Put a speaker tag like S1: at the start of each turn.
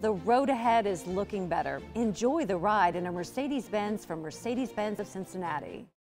S1: The road ahead is looking better. Enjoy the ride in a Mercedes Benz from Mercedes Benz of Cincinnati.